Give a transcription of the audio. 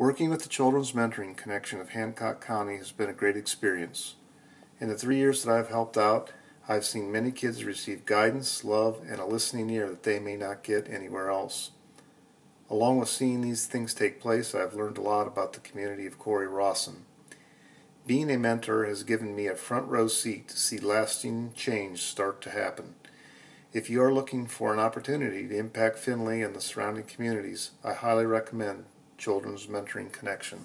Working with the Children's Mentoring Connection of Hancock County has been a great experience. In the three years that I've helped out, I've seen many kids receive guidance, love, and a listening ear that they may not get anywhere else. Along with seeing these things take place, I've learned a lot about the community of Cory-Rawson. Being a mentor has given me a front row seat to see lasting change start to happen. If you are looking for an opportunity to impact Findlay and the surrounding communities, I highly recommend Children's Mentoring Connection.